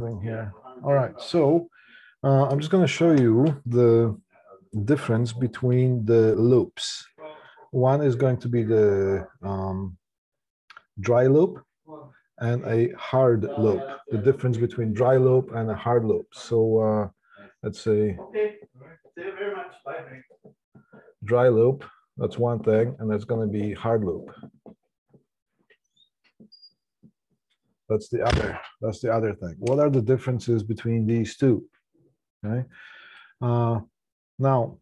thing here. All right, so uh, I'm just going to show you the difference between the loops. One is going to be the um, dry loop and a hard loop. The difference between dry loop and a hard loop. So uh, let's say dry loop, that's one thing, and that's going to be hard loop. That's the other. That's the other thing. What are the differences between these two? Okay. Uh, now,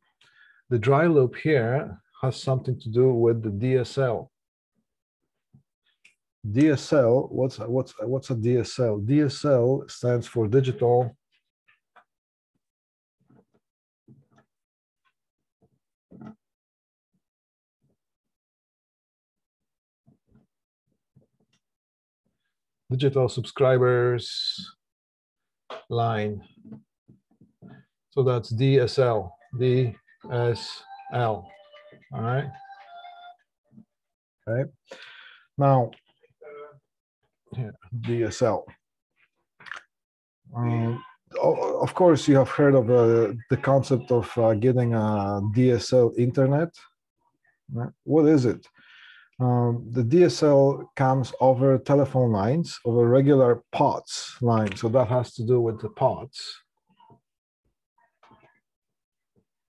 the dry loop here has something to do with the DSL. DSL. What's what's what's a DSL? DSL stands for digital. Digital subscribers line. So that's DSL, DSL, all right? Okay, now, here, DSL. Um, of course, you have heard of uh, the concept of uh, getting a DSL internet. What is it? Um, the DSL comes over telephone lines, over regular POTS line. So that has to do with the POTS.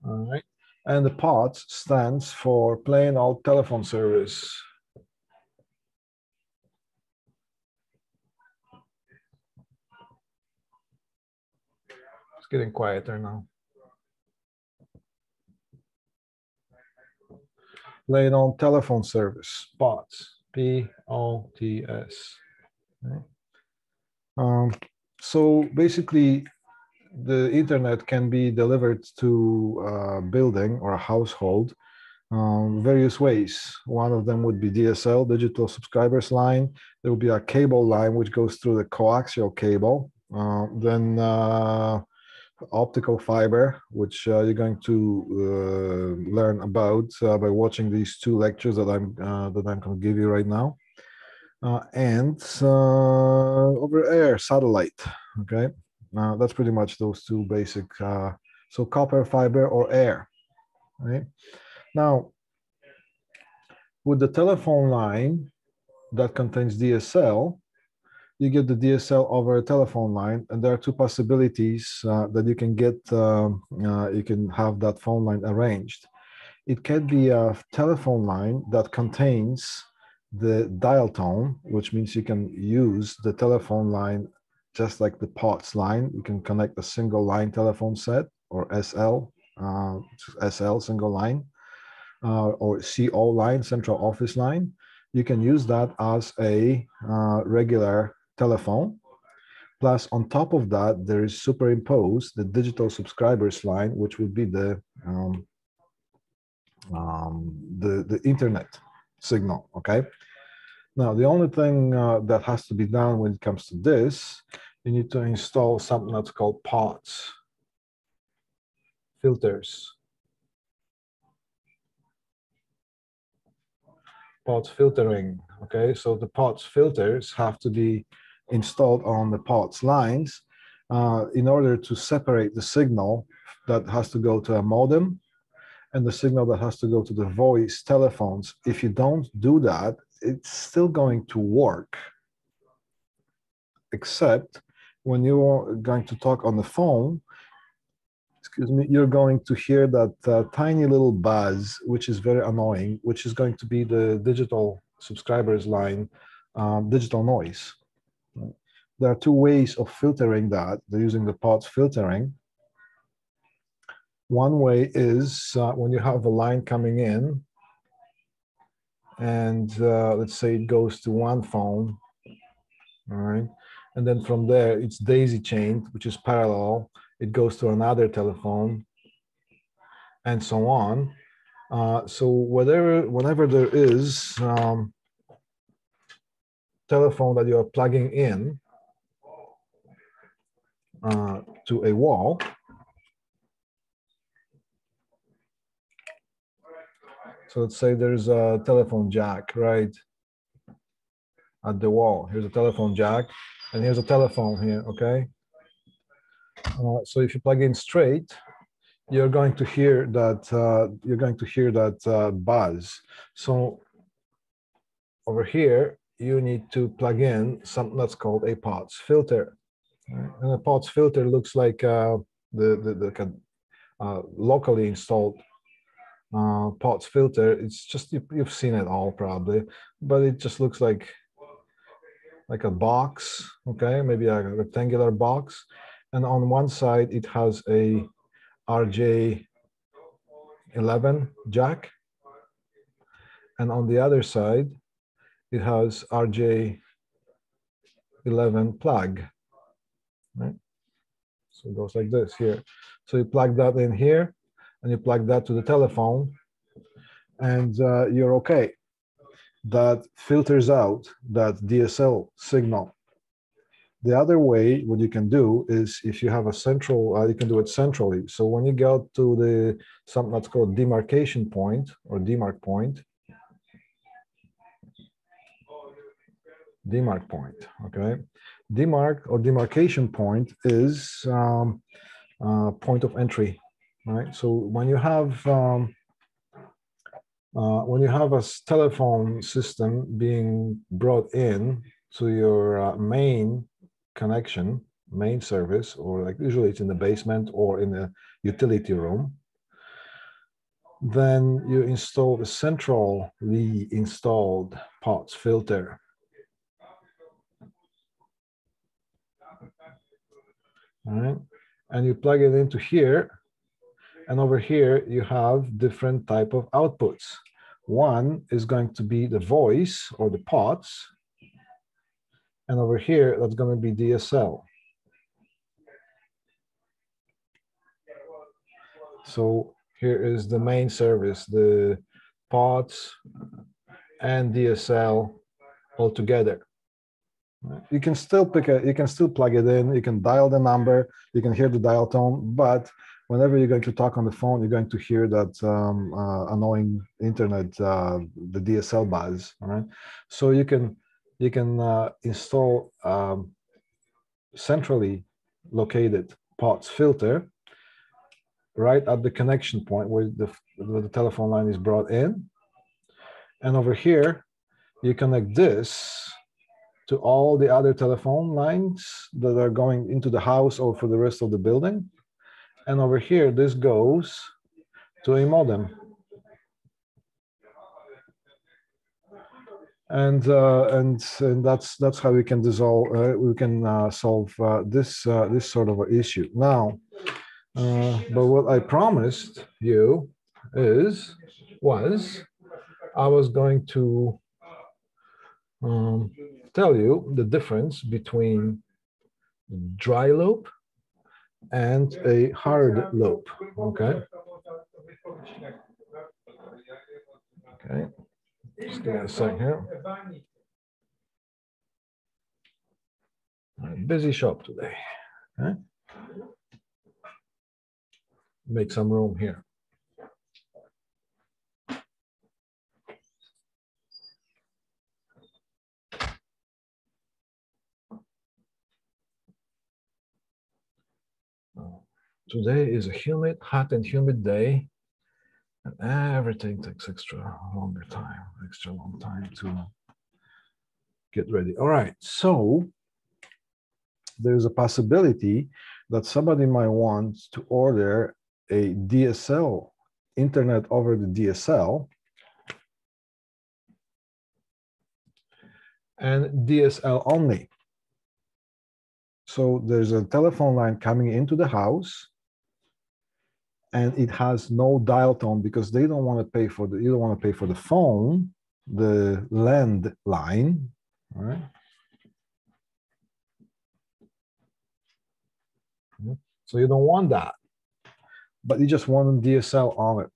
All right. And the POTS stands for plain old telephone service. It's getting quieter now. Laid on telephone service, POTS, P-O-T-S. Um, so basically, the internet can be delivered to a building or a household um, various ways. One of them would be DSL, digital subscribers line. There will be a cable line which goes through the coaxial cable. Uh, then uh, optical fiber, which uh, you're going to uh, learn about uh, by watching these two lectures that I'm uh, that I'm going to give you right now, uh, and uh, over air satellite. Okay, that's pretty much those two basic. so copper fiber or air. Right now, with the telephone line that contains DSL, you get the DSL over a telephone line, and there are two possibilities uh, that you can get. Um, uh, you can have that phone line arranged. It can be a telephone line that contains the dial tone, which means you can use the telephone line just like the POTS line. You can connect a single line telephone set or SL, uh, SL single line, uh, or CO line, central office line you can use that as a uh, regular telephone. Plus, on top of that, there is superimposed the digital subscribers line, which would be the um, um, the the internet signal. Okay. Now, the only thing uh, that has to be done when it comes to this, you need to install something that's called POTS filters. POTS filtering. Okay, so the POTS filters have to be installed on the POTS lines uh, in order to separate the signal that has to go to a modem and the signal that has to go to the voice telephones. If you don't do that, it's still going to work, except when you're going to talk on the phone, excuse me, you're going to hear that uh, tiny little buzz, which is very annoying, which is going to be the digital subscribers line, um, digital noise. There are two ways of filtering that. They're using the POTS filtering. One way is uh, when you have a line coming in, and uh, let's say it goes to one phone, all right, and then from there it's daisy chained, which is parallel. It goes to another telephone, and so on. Uh, so whatever, whenever there is um, telephone that you are plugging in uh, to a wall, so let's say there's a telephone jack right at the wall. Here's a telephone jack, and here's a telephone here, okay? Uh, so if you plug in straight, you're going to hear that uh, you're going to hear that uh, buzz. So over here, you need to plug in something that's called a POTS filter. Right? And a POTS filter looks like uh, the, the, the uh, locally installed uh, POTS filter. It's just, you, you've seen it all probably, but it just looks like like a box, okay, maybe a rectangular box. And on one side, it has a RJ11 jack. And on the other side, it has RJ11 plug, right? So it goes like this here. So you plug that in here and you plug that to the telephone and uh, you're okay. That filters out that DSL signal. The other way, what you can do is if you have a central, uh, you can do it centrally. So when you go to the something that's called demarcation point or demarc point, demarc point, okay? Demarc or demarcation point is um, uh, point of entry, right? So when you have um, uh, when you have a telephone system being brought in to your uh, main connection, main service, or like usually it's in the basement or in the utility room, then you install the centrally installed POTS filter all right? And you plug it into here, and over here you have different type of outputs. One is going to be the voice or the POTS, and over here that's going to be DSL. So here is the main service, the POTS and DSL all together. You can still pick a, you can still plug it in, you can dial the number, you can hear the dial tone, but whenever you're going to talk on the phone, you're going to hear that um, uh, annoying internet, uh, the DSL buzz, all right? So you can, you can uh, install um, centrally located POTS filter right at the connection point where the, where the telephone line is brought in. And over here, you connect this to all the other telephone lines that are going into the house or for the rest of the building. And over here, this goes to a modem. And uh, and and that's that's how we can dissolve uh, we can uh, solve uh, this uh, this sort of issue. Now, uh, but what I promised you is was I was going to um, tell you the difference between dry loop and a hard loop, okay? Okay, just give me a sec here. Busy shop today, okay? Make some room here. Today is a humid, hot and humid day, and everything takes extra longer time, extra long time to get ready. All right, so there's a possibility that somebody might want to order a DSL, internet over the DSL, and DSL only. So there's a telephone line coming into the house and it has no dial tone because they don't want to pay for the you don't want to pay for the phone, the land line, right? So you don't want that, but you just want DSL on it.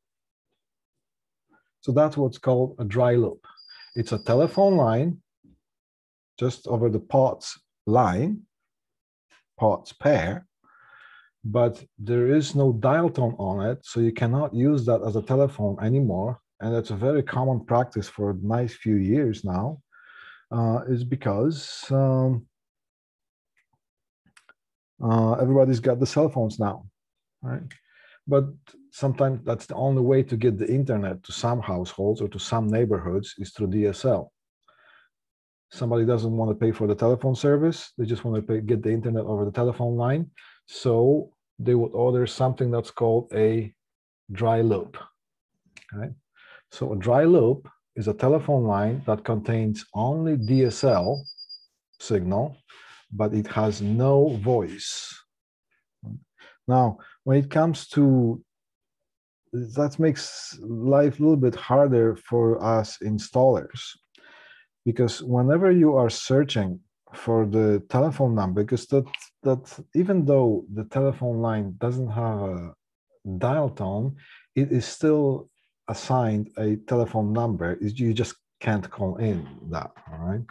So that's what's called a dry loop. It's a telephone line just over the POTS line, POTS pair, but there is no dial tone on it, so you cannot use that as a telephone anymore. And it's a very common practice for a nice few years now. uh, is because um, uh, everybody's got the cell phones now, right? But sometimes that's the only way to get the internet to some households or to some neighborhoods is through DSL. Somebody doesn't want to pay for the telephone service; they just want to pay, get the internet over the telephone line. So they would order something that's called a dry loop. Right? So a dry loop is a telephone line that contains only DSL signal, but it has no voice. Now, when it comes to that makes life a little bit harder for us installers because whenever you are searching for the telephone number because that that even though the telephone line doesn't have a dial tone it is still assigned a telephone number. You just can't call in that all right?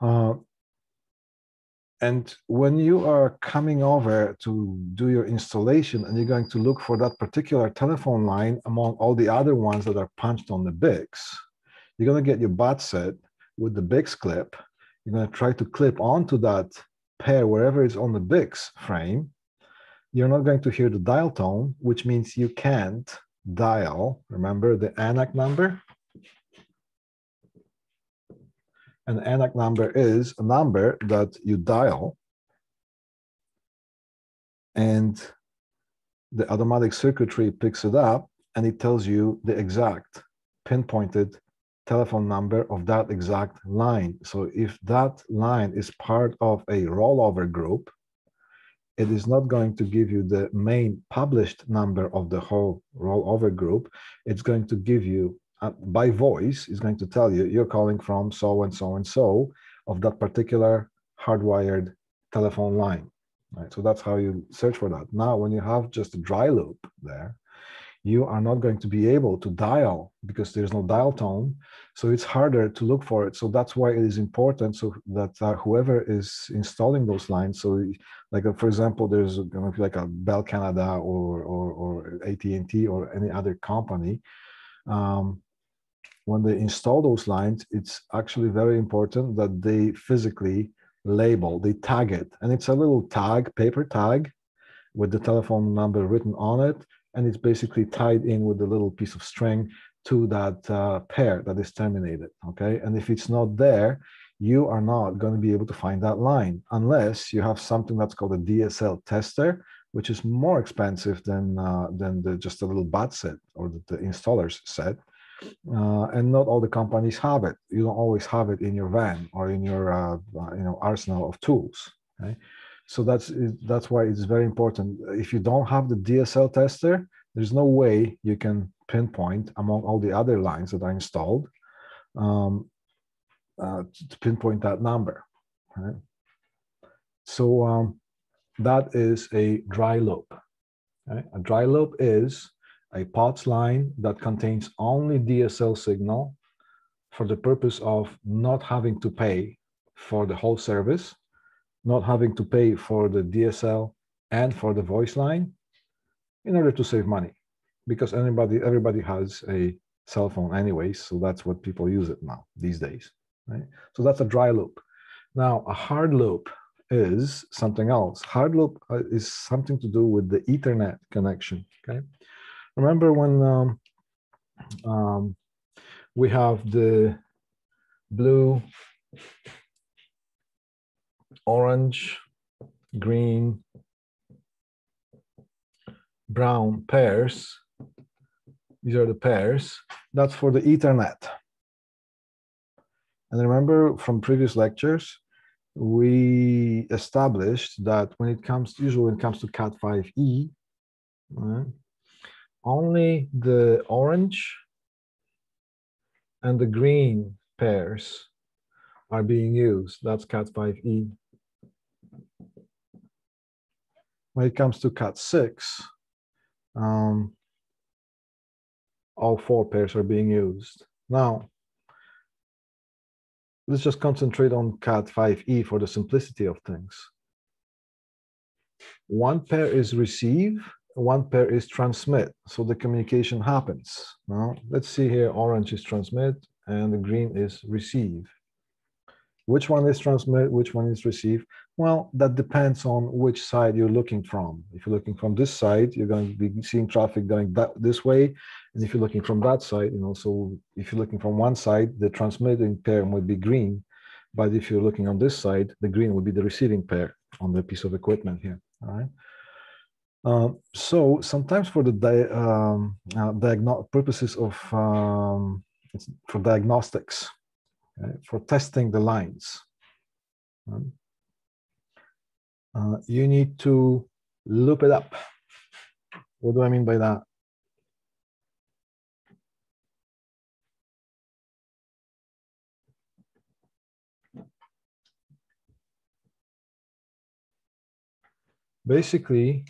Uh, and when you are coming over to do your installation and you're going to look for that particular telephone line among all the other ones that are punched on the BIX, you're going to get your BAT set with the BIX clip you're going to try to clip onto that pair wherever it's on the BIX frame, you're not going to hear the dial tone, which means you can't dial, remember the ANAC number? An ANAC number is a number that you dial and the automatic circuitry picks it up and it tells you the exact pinpointed telephone number of that exact line. So if that line is part of a rollover group, it is not going to give you the main published number of the whole rollover group. It's going to give you uh, by voice, is going to tell you you're calling from so and so and so of that particular hardwired telephone line. Right. So that's how you search for that. Now, when you have just a dry loop there, you are not going to be able to dial because there's no dial tone. So it's harder to look for it. So that's why it is important so that uh, whoever is installing those lines, so like uh, for example, there's like a Bell Canada or or, or AT&T or any other company. Um, when they install those lines, it's actually very important that they physically label, they tag it, and it's a little tag, paper tag, with the telephone number written on it and it's basically tied in with a little piece of string to that uh, pair that is terminated, okay? And if it's not there, you are not going to be able to find that line unless you have something that's called a DSL tester, which is more expensive than uh, than the, just a little BAT set or the, the installers set. Uh, and not all the companies have it. You don't always have it in your van or in your uh, you know arsenal of tools. Okay? So that's that's why it's very important. If you don't have the DSL tester, there's no way you can pinpoint among all the other lines that are installed um, uh, to pinpoint that number. Right? So um, that is a dry loop. Right? A dry loop is a POTS line that contains only DSL signal for the purpose of not having to pay for the whole service not having to pay for the DSL and for the voice line in order to save money because anybody everybody has a cell phone anyways so that's what people use it now these days right? So that's a dry loop. Now a hard loop is something else. Hard loop uh, is something to do with the ethernet connection okay? Remember when um, um, we have the blue orange, green, brown pairs. These are the pairs. That's for the Ethernet. And remember from previous lectures, we established that when it comes, usually when it comes to Cat5e, right, only the orange and the green pairs are being used. That's Cat5e. When it comes to cat six, um, all four pairs are being used. Now, let's just concentrate on cat 5e for the simplicity of things. One pair is receive, one pair is transmit, so the communication happens. Now, let's see here, orange is transmit and the green is receive. Which one is transmit, which one is receive? Well, that depends on which side you're looking from. If you're looking from this side, you're going to be seeing traffic going that this way. And if you're looking from that side, you know, so if you're looking from one side, the transmitting pair would be green. But if you're looking on this side, the green would be the receiving pair on the piece of equipment here. All right. Uh, so sometimes for the di um, uh, purposes of um, for diagnostics, for testing the lines, um, uh, you need to loop it up. What do I mean by that? Basically,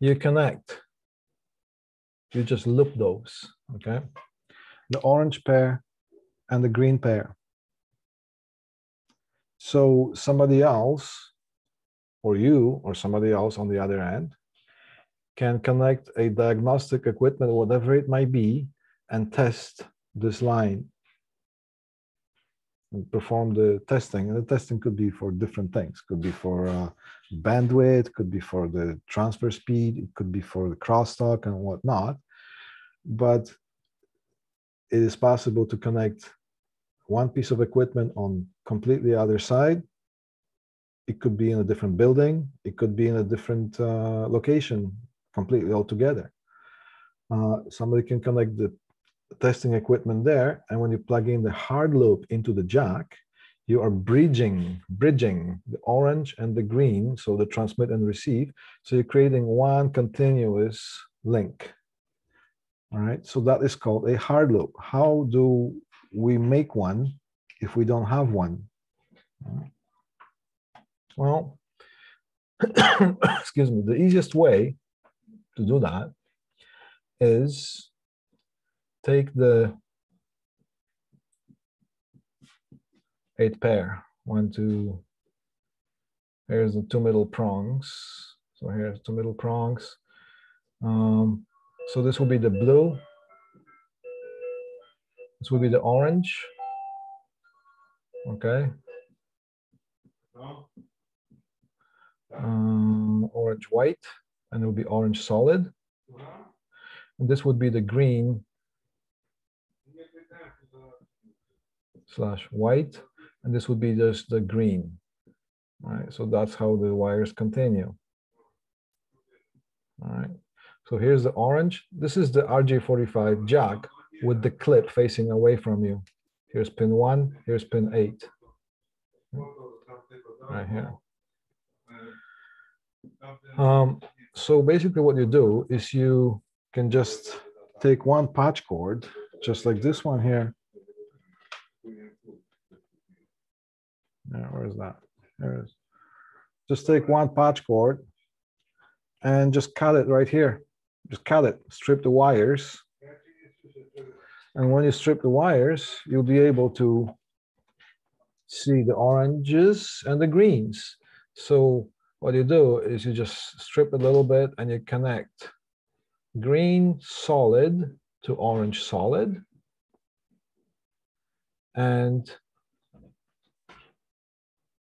you connect, you just loop those, okay? The orange pair and the green pair. So somebody else, or you, or somebody else on the other end, can connect a diagnostic equipment, whatever it might be, and test this line and perform the testing. And the testing could be for different things. Could be for uh, bandwidth, could be for the transfer speed, it could be for the crosstalk and whatnot. But it is possible to connect one piece of equipment on completely other side. It could be in a different building. It could be in a different uh, location completely altogether. Uh, somebody can connect the testing equipment there. And when you plug in the hard loop into the jack, you are bridging, bridging the orange and the green, so the transmit and receive. So you're creating one continuous link. All right, so that is called a hard loop. How do we make one if we don't have one? Well, excuse me, the easiest way to do that is take the eight pair. One, two, here's the two middle prongs. So here's two middle prongs. Um, so this will be the blue. This will be the orange. Okay. Um, orange white, and it will be orange solid. And this would be the green slash white, and this would be just the green. All right, so that's how the wires continue. All right, so here's the orange. This is the RJ45 jack with the clip facing away from you. Here's pin one, here's pin eight. Right here. Um, so basically what you do is you can just take one patch cord, just like this one here, Yeah, where is that? There it is. Just take one patch cord and just cut it right here. Just cut it, strip the wires. And when you strip the wires, you'll be able to see the oranges and the greens. So what you do is you just strip a little bit and you connect green solid to orange solid. And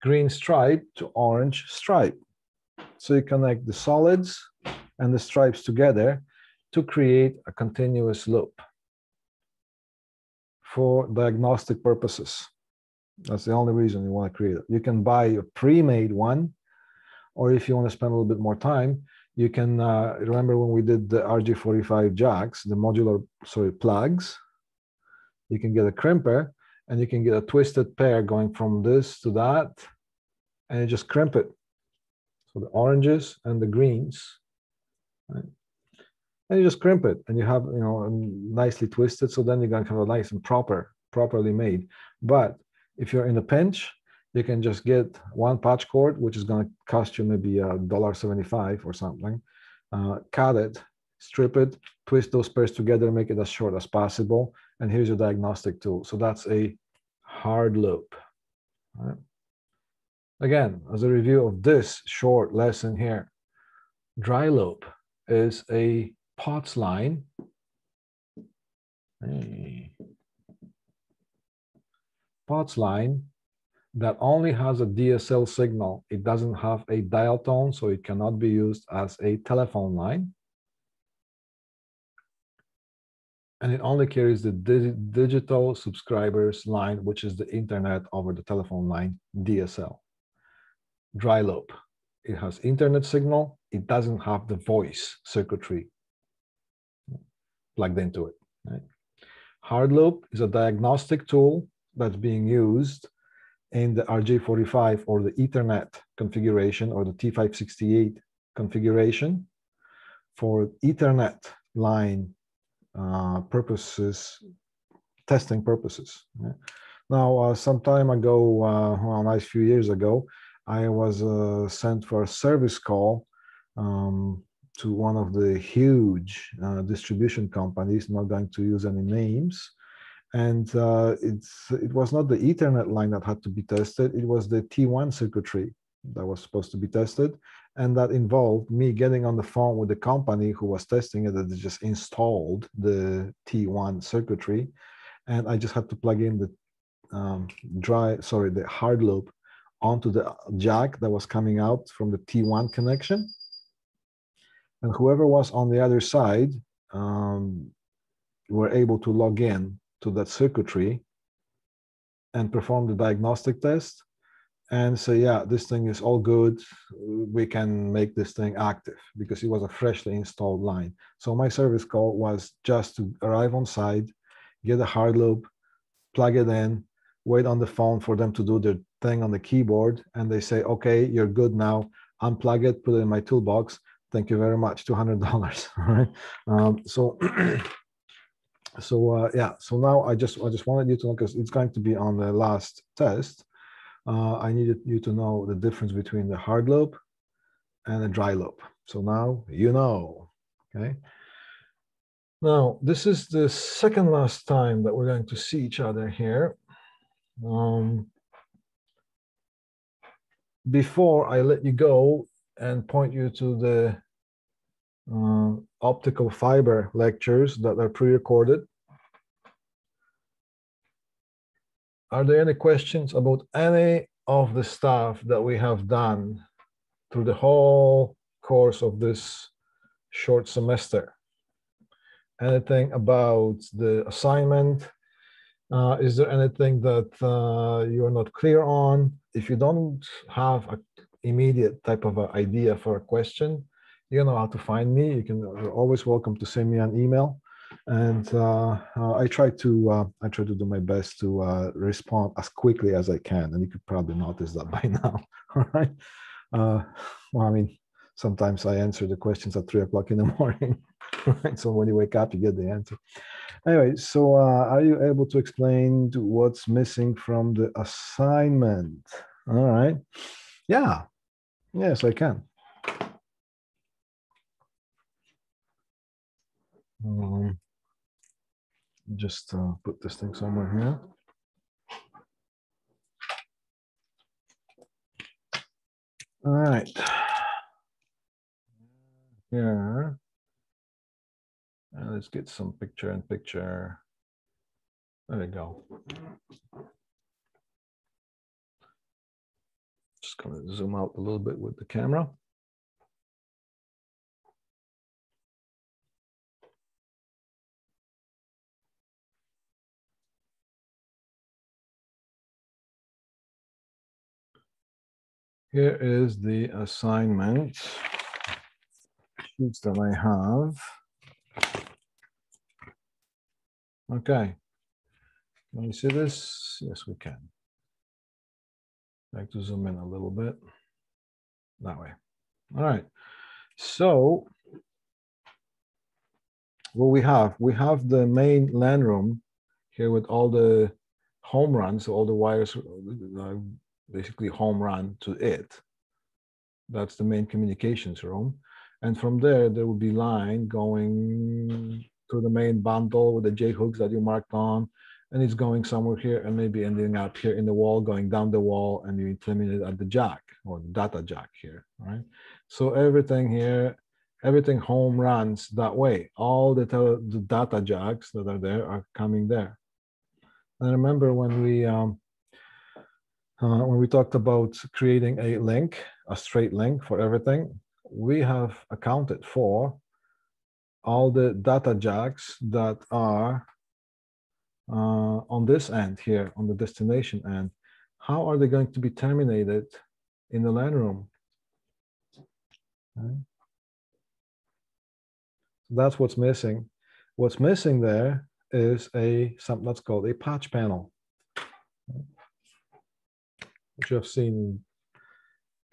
green stripe to orange stripe. So you connect the solids and the stripes together to create a continuous loop for diagnostic purposes. That's the only reason you want to create it. You can buy a pre-made one, or if you want to spend a little bit more time, you can uh, remember when we did the RJ45 jacks, the modular sorry plugs. You can get a crimper and you can get a twisted pair going from this to that, and you just crimp it. So the oranges and the greens, right? and you just crimp it, and you have you know nicely twisted. So then you're gonna have a nice and proper, properly made. But if you're in a pinch, you can just get one patch cord, which is gonna cost you maybe a dollar seventy-five or something. Uh, cut it, strip it, twist those pairs together, make it as short as possible, and here's your diagnostic tool. So that's a hard loop. Right? Again, as a review of this short lesson here, dry loop is a POTS line. Hey. POTS line that only has a DSL signal. It doesn't have a dial tone, so it cannot be used as a telephone line. And it only carries the di digital subscribers line, which is the internet over the telephone line, DSL. Dry loop. It has internet signal. It doesn't have the voice circuitry plugged into it. Right? Hard loop is a diagnostic tool that's being used in the RJ45 or the Ethernet configuration or the T568 configuration for Ethernet line uh, purposes, testing purposes. Yeah. Now, uh, some time ago, uh, well, a nice few years ago, I was uh, sent for a service call um, to one of the huge uh, distribution companies, not going to use any names, and uh, it's it was not the ethernet line that had to be tested it was the t1 circuitry that was supposed to be tested. And that involved me getting on the phone with the company who was testing it that just installed the t1 circuitry. And i just had to plug in the um, dry sorry the hard loop onto the jack that was coming out from the t1 connection. And whoever was on the other side um, were able to log in to that circuitry and perform the diagnostic test and say, yeah, this thing is all good. We can make this thing active because it was a freshly installed line. So my service call was just to arrive on site, get a hard loop, plug it in, wait on the phone for them to do their thing on the keyboard. And they say, okay, you're good now. Unplug it, put it in my toolbox. Thank you very much, $200. All right. Um, so so uh, yeah so now i just i just wanted you to know because it's going to be on the last test. Uh, i needed you to know the difference between the hard loop and a dry loop. So now you know okay? Now this is the second last time that we're going to see each other here. Um, before i let you go and point you to the uh, optical fiber lectures that are pre-recorded. Are there any questions about any of the stuff that we have done through the whole course of this short semester? Anything about the assignment? Uh, is there anything that uh, you are not clear on? If you don't have an immediate type of idea for a question, you know how to find me. You can always welcome to send me an email, and uh, uh, I try to uh, I try to do my best to uh, respond as quickly as I can. And you could probably notice that by now. All right. Uh, well, I mean, sometimes I answer the questions at three o'clock in the morning. right. So when you wake up, you get the answer. Anyway, so uh, are you able to explain to what's missing from the assignment? All right. Yeah. Yes, I can. Um, just uh, put this thing somewhere here. All right. And let's get some picture in picture. There we go. Just gonna zoom out a little bit with the camera. Here is the assignment sheets that I have. Okay. Can you see this? Yes, we can. Like to zoom in a little bit. That way. All right. So what we have, we have the main LAN room here with all the home runs, all the wires uh, basically home run to it. That's the main communications room. And from there, there will be line going to the main bundle with the J hooks that you marked on. And it's going somewhere here and maybe ending up here in the wall, going down the wall, and you terminate at the jack or data jack here, right? So everything here, everything home runs that way. All the, the data jacks that are there are coming there. And remember when we um, uh, when we talked about creating a link, a straight link for everything, we have accounted for all the data jacks that are uh, on this end here, on the destination end. How are they going to be terminated in the LAN room? Okay. That's what's missing. What's missing there is a something that's called a patch panel, have seen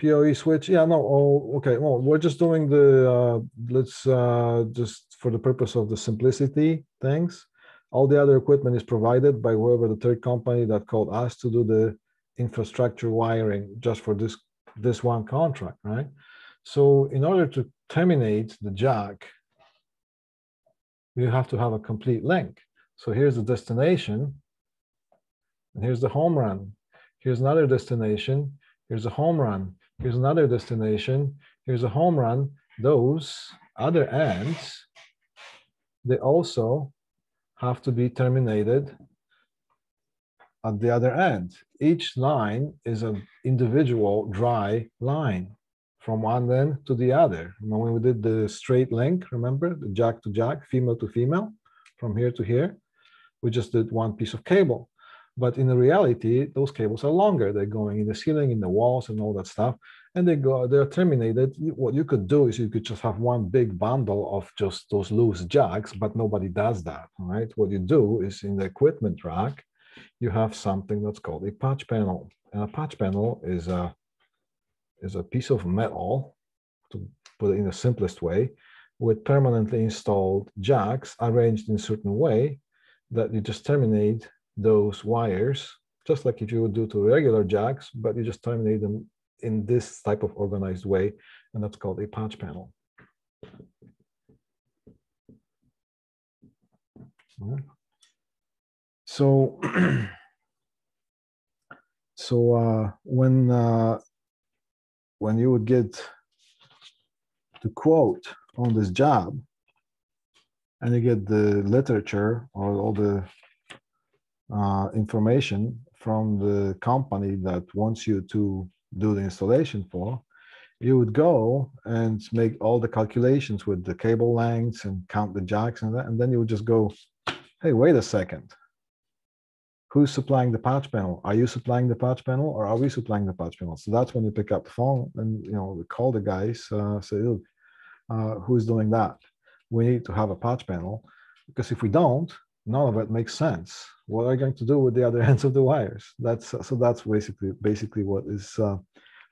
PoE switch. Yeah, no. Oh, okay. Well, we're just doing the. Uh, let's uh, just for the purpose of the simplicity things. All the other equipment is provided by whoever the third company that called us to do the infrastructure wiring just for this this one contract, right? So in order to terminate the jack, you have to have a complete link. So here's the destination, and here's the home run. Here's another destination. Here's a home run. Here's another destination. Here's a home run. Those other ends, they also have to be terminated at the other end. Each line is an individual dry line from one end to the other. When we did the straight link, remember, the jack to jack, female to female, from here to here, we just did one piece of cable. But in reality, those cables are longer. They're going in the ceiling, in the walls, and all that stuff. And they go, they're terminated. What you could do is you could just have one big bundle of just those loose jacks, but nobody does that, right? What you do is in the equipment rack, you have something that's called a patch panel. And a patch panel is a is a piece of metal, to put it in the simplest way, with permanently installed jacks arranged in a certain way that you just terminate those wires, just like if you would do to regular jacks, but you just terminate them in this type of organized way, and that's called a patch panel. So, so uh, when uh, when you would get to quote on this job, and you get the literature or all the uh, information from the company that wants you to do the installation for, you would go and make all the calculations with the cable lengths and count the jacks and that, and then you would just go, hey, wait a second. Who's supplying the patch panel? Are you supplying the patch panel or are we supplying the patch panel? So that's when you pick up the phone and you know call the guys, uh, say, look, uh, who's doing that? We need to have a patch panel because if we don't, none of it makes sense. What are you going to do with the other ends of the wires? That's so that's basically basically what is uh,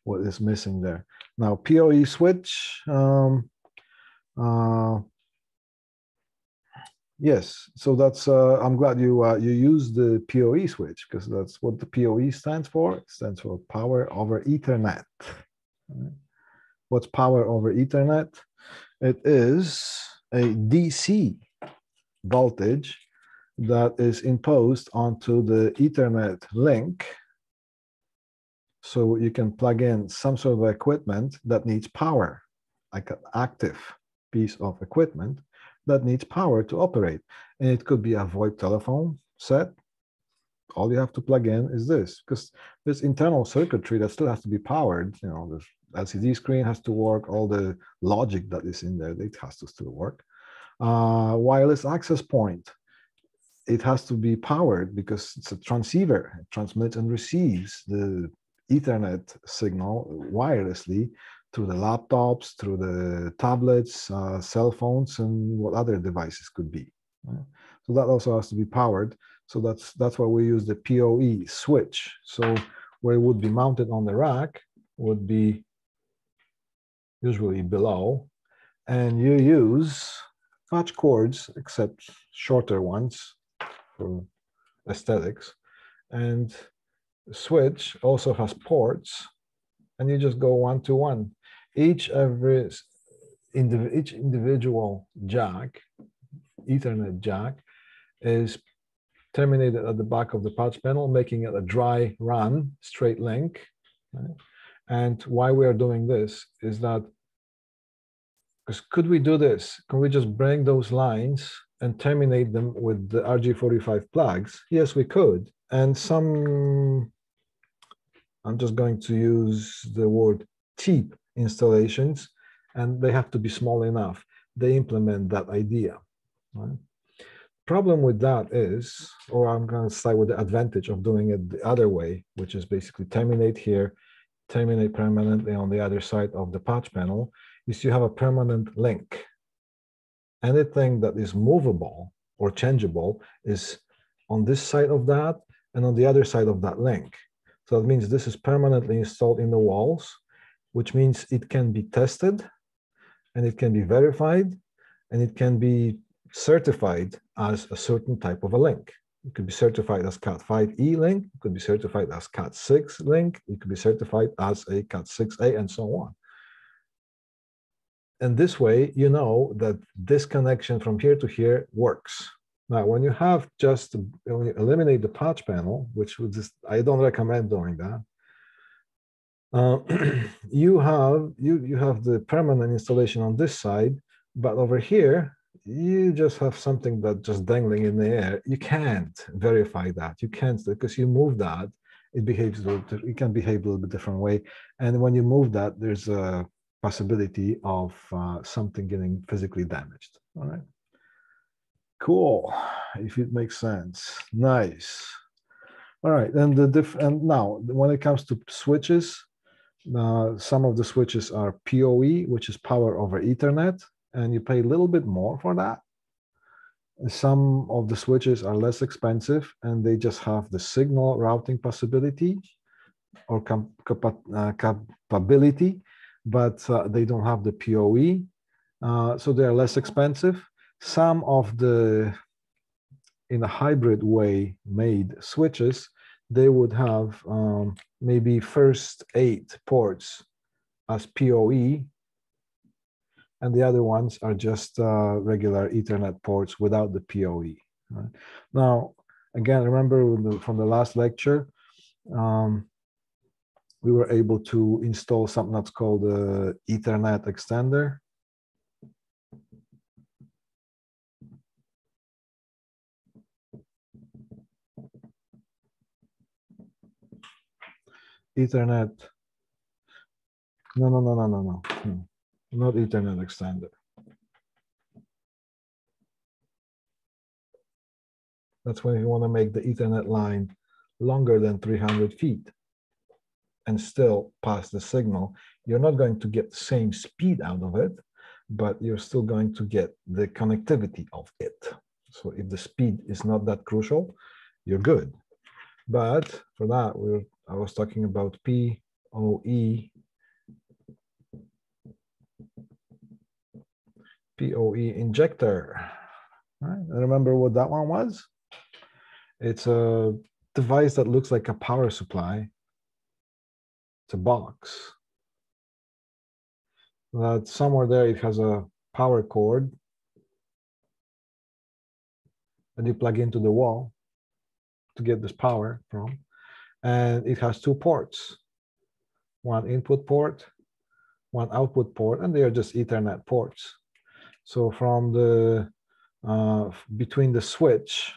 what is missing there. Now PoE switch. Um, uh, yes, so that's. Uh, I'm glad you uh, you use the PoE switch because that's what the PoE stands for. It stands for Power over Ethernet. What's Power over Ethernet? It is a DC voltage that is imposed onto the Ethernet link. So you can plug in some sort of equipment that needs power, like an active piece of equipment that needs power to operate. And it could be a VoIP telephone set. All you have to plug in is this, because this internal circuitry that still has to be powered, you know, the LCD screen has to work, all the logic that is in there, it has to still work. Uh, wireless access point, it has to be powered because it's a transceiver. It transmits and receives the Ethernet signal wirelessly through the laptops, through the tablets, uh, cell phones, and what other devices could be. So that also has to be powered. So that's that's why we use the PoE switch. So where it would be mounted on the rack would be usually below, and you use patch cords, except shorter ones, for aesthetics. And switch also has ports, and you just go one to one. Each every each individual jack, Ethernet jack, is terminated at the back of the patch panel, making it a dry run straight link. Right? And why we are doing this is that because could we do this? Can we just bring those lines and terminate them with the RJ45 plugs? Yes, we could. And some I'm just going to use the word cheap installations, and they have to be small enough. They implement that idea. Right? Problem with that is, or I'm going to start with the advantage of doing it the other way, which is basically terminate here, terminate permanently on the other side of the patch panel, is you have a permanent link. Anything that is movable or changeable is on this side of that and on the other side of that link. So that means this is permanently installed in the walls, which means it can be tested and it can be verified and it can be certified as a certain type of a link. It could be certified as Cat5e link, it could be certified as Cat6 link, it could be certified as a Cat6a and so on. And this way, you know that this connection from here to here works. Now, when you have just, when you eliminate the patch panel, which would just, I don't recommend doing that, uh, you have you you have the permanent installation on this side, but over here you just have something that just dangling in the air. You can't verify that. You can't because you move that, it behaves it can behave a little bit different way. And when you move that, there's a possibility of uh, something getting physically damaged. All right. Cool. If it makes sense. Nice. All right. And the diff and now when it comes to switches, uh, some of the switches are PoE, which is power over Ethernet, and you pay a little bit more for that. Some of the switches are less expensive and they just have the signal routing possibility or uh, capability, but uh, they don't have the PoE. Uh, so they are less expensive. Some of the, in a hybrid way made switches, they would have um, maybe first eight ports as PoE and the other ones are just uh, regular Ethernet ports without the PoE. Right? Now, again, remember from the last lecture, um, we were able to install something that's called the Ethernet extender. Ethernet. No, no, no, no, no, no. Hmm not Ethernet extender. That's when you want to make the Ethernet line longer than 300 feet and still pass the signal. You're not going to get the same speed out of it, but you're still going to get the connectivity of it. So if the speed is not that crucial, you're good. But for that, we're, I was talking about PoE PoE injector. Right? remember what that one was? It's a device that looks like a power supply. It's a box. That somewhere there it has a power cord that you plug into the wall to get this power from. And it has two ports, one input port, one output port, and they are just Ethernet ports. So from the uh, between the switch,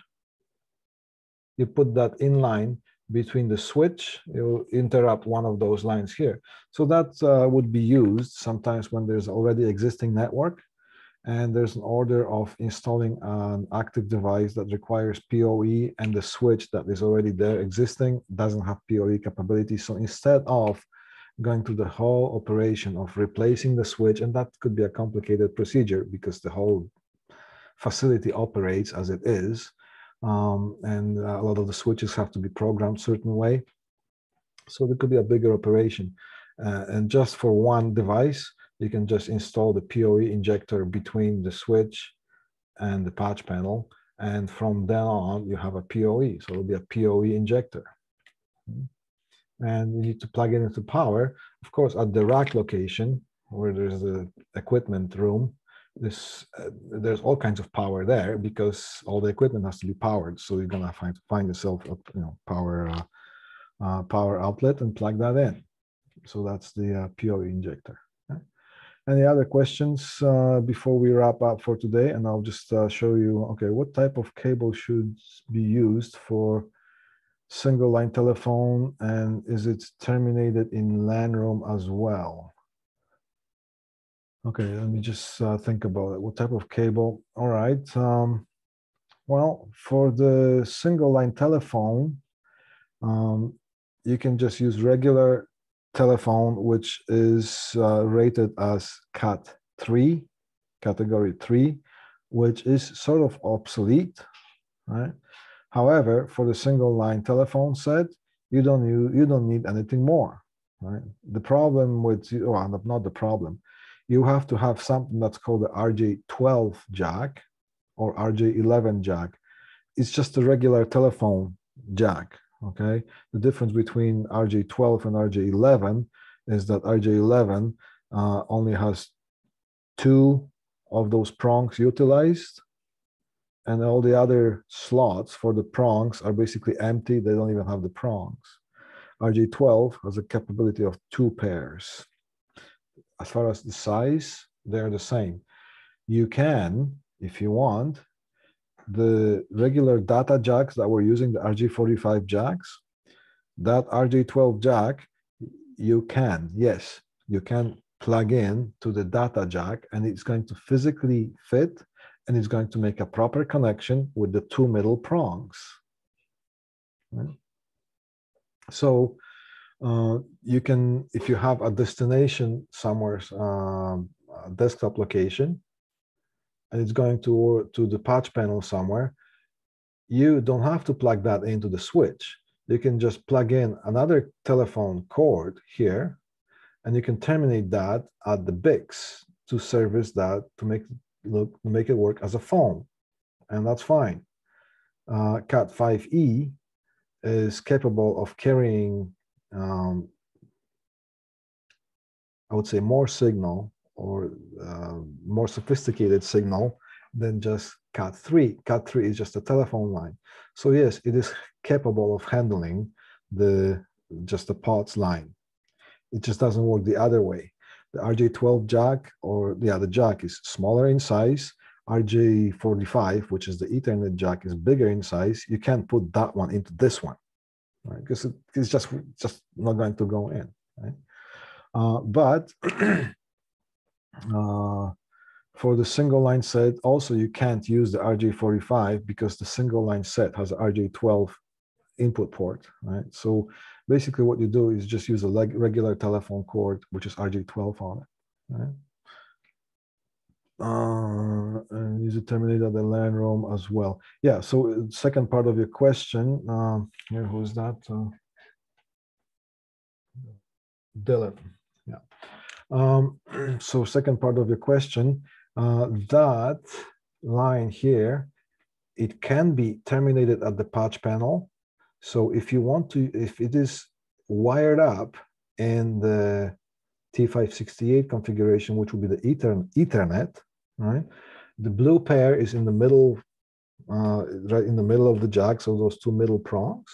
you put that in line between the switch, you interrupt one of those lines here. So that uh, would be used sometimes when there's already existing network and there's an order of installing an active device that requires PoE and the switch that is already there existing doesn't have PoE capability. So instead of going through the whole operation of replacing the switch, and that could be a complicated procedure because the whole facility operates as it is, um, and a lot of the switches have to be programmed certain way. So there could be a bigger operation, uh, and just for one device, you can just install the PoE injector between the switch and the patch panel, and from then on, you have a PoE. So it'll be a PoE injector. And you need to plug it into power. Of course, at the rack location where there's the equipment room, this uh, there's all kinds of power there because all the equipment has to be powered. So you're gonna find find yourself a you know power uh, uh, power outlet and plug that in. So that's the uh, PoE injector. Any other questions uh, before we wrap up for today? And I'll just uh, show you. Okay, what type of cable should be used for single line telephone and is it terminated in LAN room as well? Okay, let me just uh, think about it. What type of cable? All right. Um, well, for the single line telephone, um, you can just use regular telephone, which is uh, rated as Cat 3, category 3, which is sort of obsolete, right? However, for the single line telephone set, you don't you, you don't need anything more, right? The problem with well, not the problem, you have to have something that's called the RJ12 jack or RJ11 jack. It's just a regular telephone jack, okay? The difference between RJ12 and RJ11 is that RJ11 uh, only has two of those prongs utilized and all the other slots for the prongs are basically empty. They don't even have the prongs. RJ12 has a capability of two pairs. As far as the size, they're the same. You can, if you want, the regular data jacks that we're using, the RJ45 jacks, that RJ12 jack, you can, yes, you can plug in to the data jack and it's going to physically fit and it's going to make a proper connection with the two middle prongs. Right? So uh, you can, if you have a destination somewhere, um, a desktop location, and it's going to, to the patch panel somewhere, you don't have to plug that into the switch. You can just plug in another telephone cord here, and you can terminate that at the BIX to service that to make look make it work as a phone, and that's fine. Uh, Cat 5e is capable of carrying, um, I would say, more signal or uh, more sophisticated signal than just Cat 3. Cat 3 is just a telephone line. So yes, it is capable of handling the just the POTS line. It just doesn't work the other way. The RJ12 jack, or yeah, the jack is smaller in size. RJ45, which is the Ethernet jack, is bigger in size. You can't put that one into this one, right? Because it, it's just just not going to go in, right? Uh, but uh, for the single line set, also you can't use the RJ45 because the single line set has RJ12 input port, right? So basically what you do is just use a regular telephone cord, which is RJ12 on it, right? Uh, and is it terminated the LAN room as well. Yeah, so uh, second part of your question, uh, here, who's that? Uh, Dylan, yeah. Um, so second part of your question, uh, that line here, it can be terminated at the patch panel so if you want to, if it is wired up in the T568 configuration, which will be the Ethernet, right? The blue pair is in the middle, uh, right in the middle of the jack. So those two middle prongs,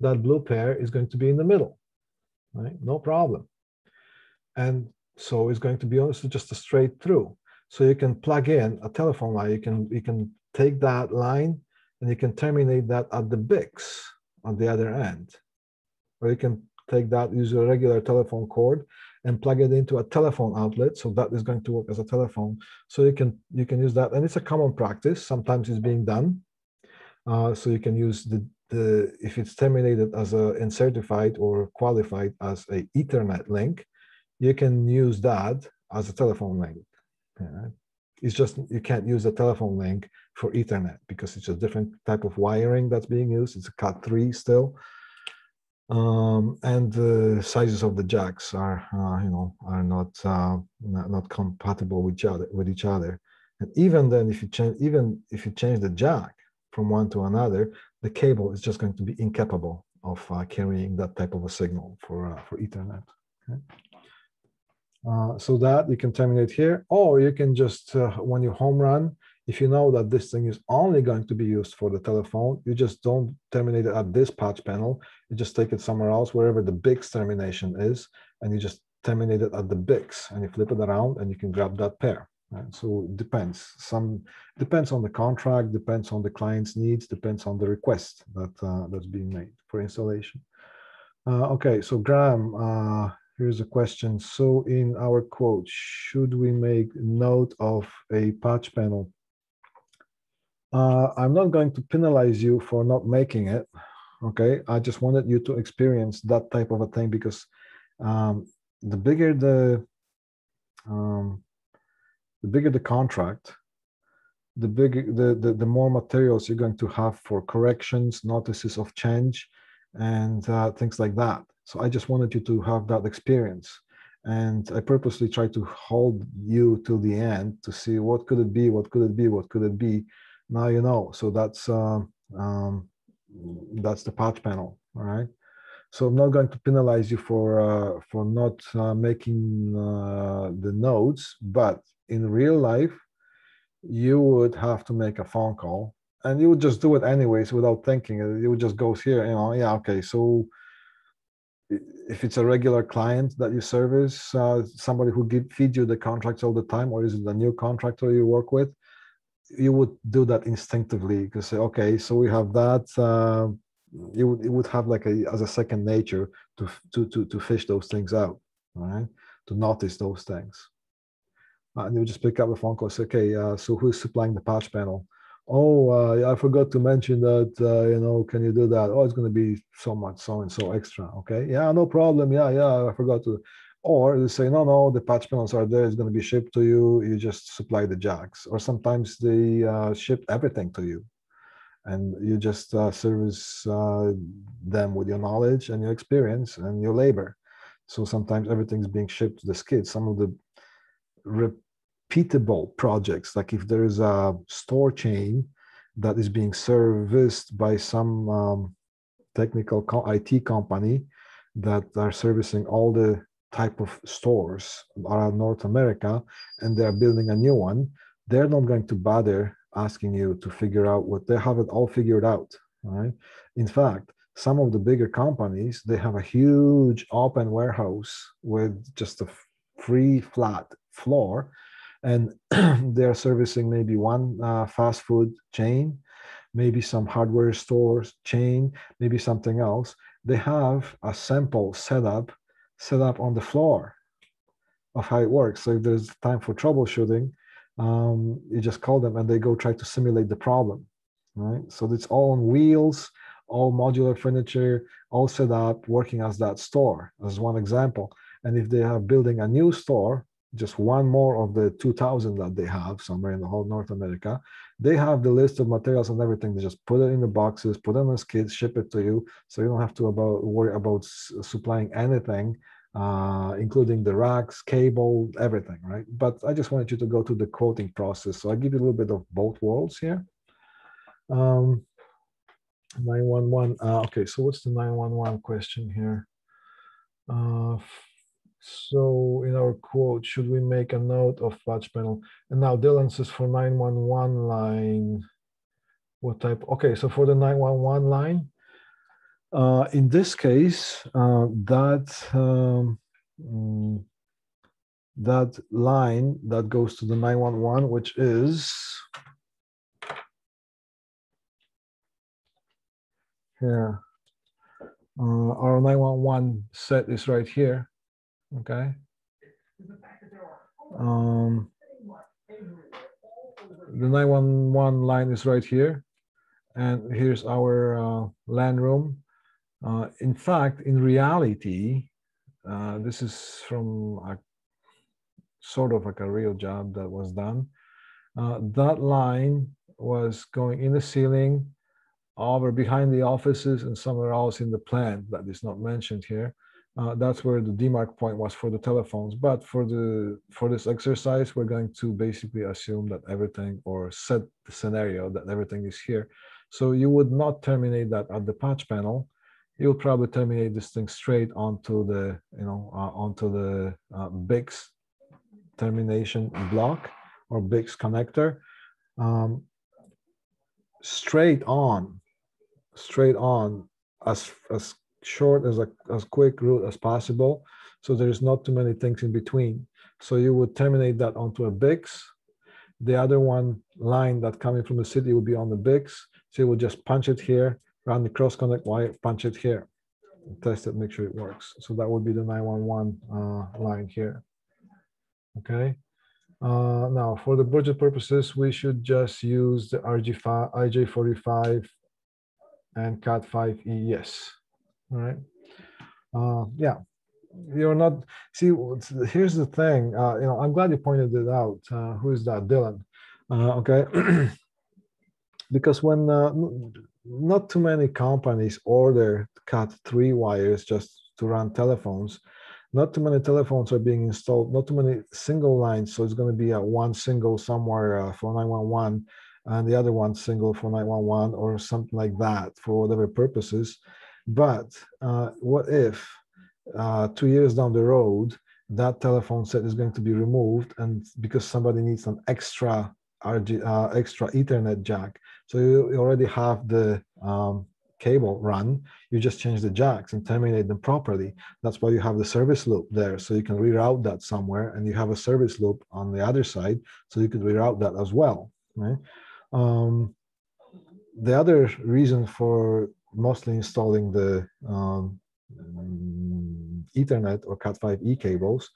that blue pair is going to be in the middle, right? No problem. And so it's going to be also just a straight through. So you can plug in a telephone line. You can you can take that line and you can terminate that at the BIX on the other end. Or you can take that, use a regular telephone cord and plug it into a telephone outlet. So that is going to work as a telephone. So you can you can use that. And it's a common practice. Sometimes it's being done. Uh, so you can use the, the if it's terminated as a and certified or qualified as a Ethernet link, you can use that as a telephone link. Yeah. It's just you can't use a telephone link for Ethernet because it's a different type of wiring that's being used. It's a Cat3 still. Um, and the sizes of the jacks are, uh, you know, are not, uh, not, compatible with each other. With each other, and even then, if you change, even if you change the jack from one to another, the cable is just going to be incapable of uh, carrying that type of a signal for uh, for Ethernet. Okay? Uh, so that you can terminate here, or you can just, uh, when you home run, if you know that this thing is only going to be used for the telephone, you just don't terminate it at this patch panel. You just take it somewhere else, wherever the BIX termination is, and you just terminate it at the BIX, and you flip it around, and you can grab that pair. Right? So it depends. Some depends on the contract, depends on the client's needs, depends on the request that uh, that's being made for installation. Uh, okay, so Graham, uh, here's a question. So in our quote, should we make note of a patch panel? Uh, I'm not going to penalize you for not making it. Okay, I just wanted you to experience that type of a thing because um, the bigger the um, the bigger the contract, the bigger the, the the more materials you're going to have for corrections, notices of change, and uh, things like that. So I just wanted you to have that experience. And I purposely tried to hold you till the end to see what could it be, what could it be, what could it be. Now you know. So that's uh, um, that's the patch panel. All right. So I'm not going to penalize you for uh, for not uh, making uh, the notes, but in real life, you would have to make a phone call and you would just do it anyways without thinking. You would just go here, you know, yeah, okay. So if it's a regular client that you service, uh, somebody who give, feeds you the contracts all the time, or is it a new contractor you work with? You would do that instinctively because okay, so we have that. Uh, you would you would have like a as a second nature to to to to fish those things out, right? To notice those things. Uh, and you just pick up the phone call, say, okay, uh, so who's supplying the patch panel? Oh, uh, I forgot to mention that, uh, you know, can you do that? Oh, it's going to be so much, so and so extra. Okay. Yeah, no problem. Yeah, yeah, I forgot to. Or they say, no, no, the patch panels are there. It's going to be shipped to you. You just supply the jacks. Or sometimes they uh, ship everything to you. And you just uh, service uh, them with your knowledge and your experience and your labor. So sometimes everything's being shipped to the skid Some of the repeatable projects, like if there is a store chain that is being serviced by some um, technical co IT company that are servicing all the type of stores around North America, and they're building a new one, they're not going to bother asking you to figure out what they have it all figured out. Right? In fact, some of the bigger companies they have a huge open warehouse with just a free flat floor and they're servicing maybe one uh, fast food chain maybe some hardware stores chain maybe something else they have a sample setup set up on the floor of how it works so if there's time for troubleshooting um, you just call them and they go try to simulate the problem right so it's all on wheels all modular furniture all set up working as that store as one example and if they are building a new store just one more of the 2000 that they have somewhere in the whole North America. They have the list of materials and everything. They just put it in the boxes, put on the skids, ship it to you. So you don't have to about worry about supplying anything, uh, including the racks, cable, everything, right? But I just wanted you to go through the quoting process. So I give you a little bit of both worlds here. Um, 911, uh, okay, so what's the 911 question here? Uh, so in our quote, should we make a note of patch panel? And now Dylan says for 911 line, what type? Okay, so for the 911 line, uh, in this case, uh, that um, mm, that line that goes to the 911, which is here. Uh, our 911 set is right here. Okay. Um, the 911 line is right here. And here's our uh, LAN room. Uh, in fact, in reality, uh, this is from a sort of like a real job that was done. Uh, that line was going in the ceiling, over behind the offices, and somewhere else in the plant that is not mentioned here uh, that's where the demarc point was for the telephones. But for the for this exercise, we're going to basically assume that everything or set the scenario that everything is here. So you would not terminate that at the patch panel. You'll probably terminate this thing straight onto the you know uh, onto the uh, BIX termination block or BIX connector. Um, straight on, straight on as as short as a as quick route as possible. So there's not too many things in between. So you would terminate that onto a BIX The other one line that coming from the city would be on the BIX. So we'll just punch it here, run the cross connect wire, punch it here, test it, make sure it works. So that would be the 911 uh, line here. Okay. Uh, now for the budget purposes, we should just use the RG5, RJ45 and Cat5E, yes. Right. Uh, yeah, you're not, see, here's the thing, uh, you know, I'm glad you pointed it out. Uh, who is that? Dylan. Uh, okay. because when uh, not too many companies order cat three wires just to run telephones not too many telephones are being installed not too many single lines so it's going to be a one single somewhere uh, for 911 and the other one single for 911 or something like that for whatever purposes but uh, what if uh, two years down the road that telephone set is going to be removed and because somebody needs an extra RJ, uh, extra ethernet jack so you already have the um, cable run, you just change the jacks and terminate them properly. That's why you have the service loop there. So you can reroute that somewhere and you have a service loop on the other side. So you could reroute that as well. Right? Um, the other reason for mostly installing the um, Ethernet or Cat5e cables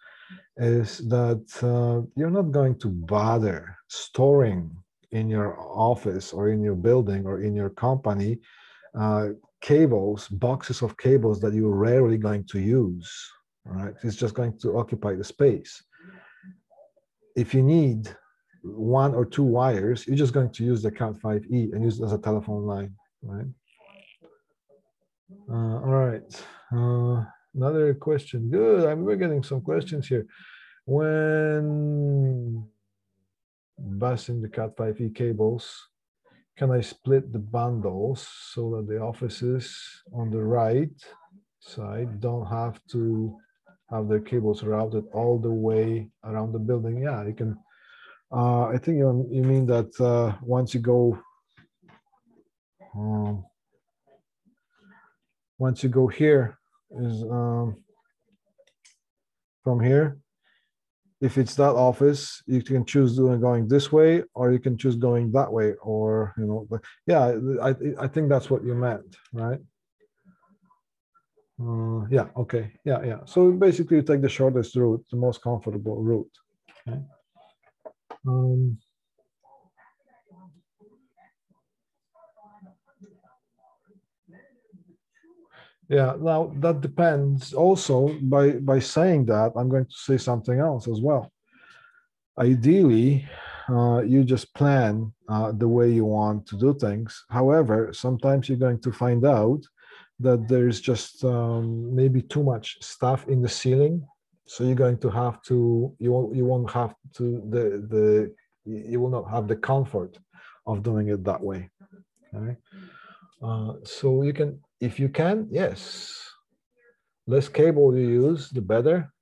is that uh, you're not going to bother storing in your office or in your building or in your company uh, cables, boxes of cables that you're rarely going to use, right? It's just going to occupy the space. If you need one or two wires, you're just going to use the Cat5e and use it as a telephone line, right? Uh, all right. Uh, another question. Good. I'm, we're getting some questions here. When busing the Cat5e cables, can I split the bundles so that the offices on the right side don't have to have their cables routed all the way around the building? Yeah, you can. Uh, I think you, you mean that uh, once you go, um, once you go here is um, from here if it's that office, you can choose doing going this way, or you can choose going that way, or you know, yeah, I I think that's what you meant, right? Uh, yeah. Okay. Yeah. Yeah. So basically, you take the shortest route, the most comfortable route. Okay. Um, Yeah, now that depends also by by saying that I'm going to say something else as well. Ideally, uh, you just plan uh, the way you want to do things. However, sometimes you're going to find out that there's just um, maybe too much stuff in the ceiling, so you're going to have to you won't you won't have to the the you will not have the comfort of doing it that way. Okay, uh, so you can if you can, yes. Less cable you use, the better.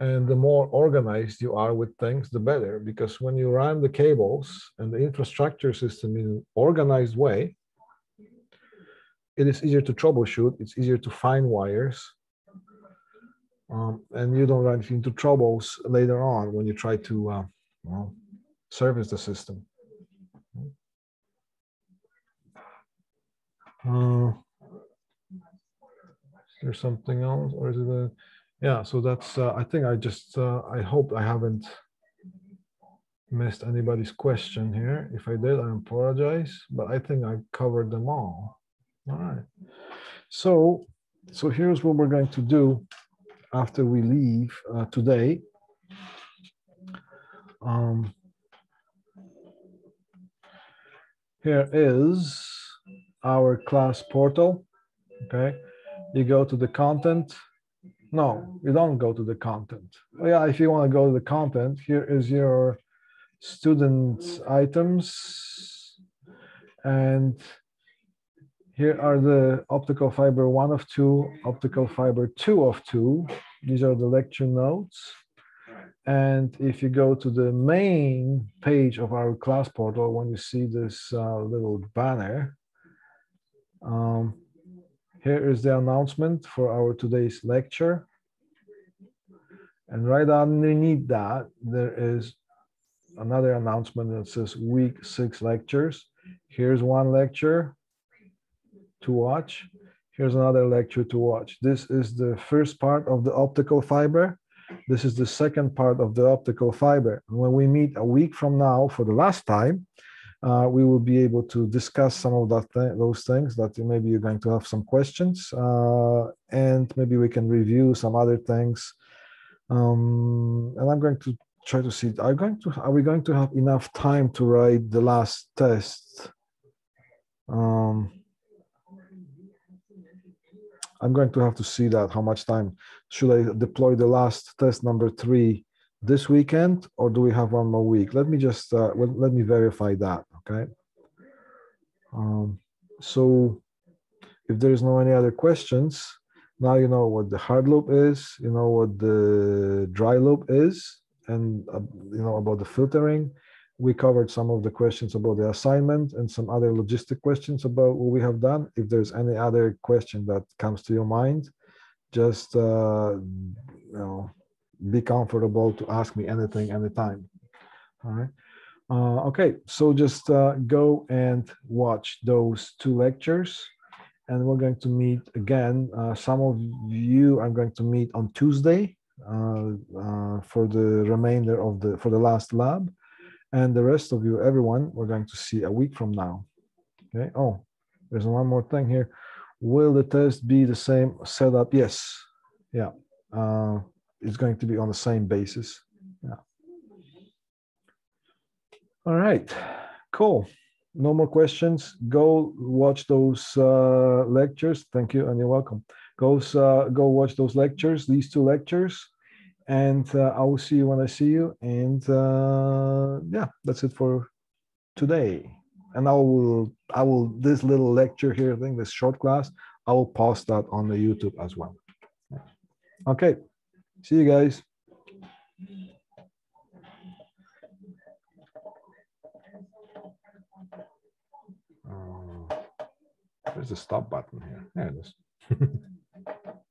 And the more organized you are with things, the better. Because when you run the cables and the infrastructure system in an organized way, it is easier to troubleshoot. It's easier to find wires. Um, and you don't run into troubles later on when you try to uh, well, service the system. Uh, is there something else, or is it a? Yeah, so that's. Uh, I think I just. Uh, I hope I haven't missed anybody's question here. If I did, I apologize, but I think I covered them all. All right. So, so here's what we're going to do after we leave uh, today. Um, here is our class portal, okay? You go to the content. No, you don't go to the content. Oh, yeah, if you want to go to the content, here is your student items. And here are the optical fiber one of two, optical fiber two of two. These are the lecture notes. And if you go to the main page of our class portal, when you see this uh, little banner, um, here is the announcement for our today's lecture. And right underneath that, there is another announcement that says week six lectures. Here's one lecture to watch. Here's another lecture to watch. This is the first part of the optical fiber. This is the second part of the optical fiber. When we meet a week from now for the last time, uh, we will be able to discuss some of that th those things that maybe you're going to have some questions uh, and maybe we can review some other things. Um, and I'm going to try to see are going to are we going to have enough time to write the last test? Um, I'm going to have to see that how much time. Should I deploy the last test number three this weekend or do we have one more week? Let me just uh, let me verify that okay? Um, so if there is no any other questions, now you know what the hard loop is, you know what the dry loop is, and uh, you know about the filtering. We covered some of the questions about the assignment and some other logistic questions about what we have done. If there's any other question that comes to your mind, just uh, you know, be comfortable to ask me anything anytime. All right. Uh, okay, so just uh, go and watch those two lectures and we're going to meet again. Uh, some of you are going to meet on Tuesday uh, uh, for the remainder of the, for the last lab. And the rest of you, everyone, we're going to see a week from now. Okay, oh, there's one more thing here. Will the test be the same setup? Yes, yeah, uh, it's going to be on the same basis. All right, cool. No more questions. Go watch those uh, lectures. Thank you, and you're welcome. Go, uh, go watch those lectures, these two lectures, and uh, I will see you when I see you. And uh, yeah, that's it for today. And I will, I will, this little lecture here, I think this short class, I will post that on the YouTube as well. Okay, see you guys. There's a stop button here. Yeah, it is.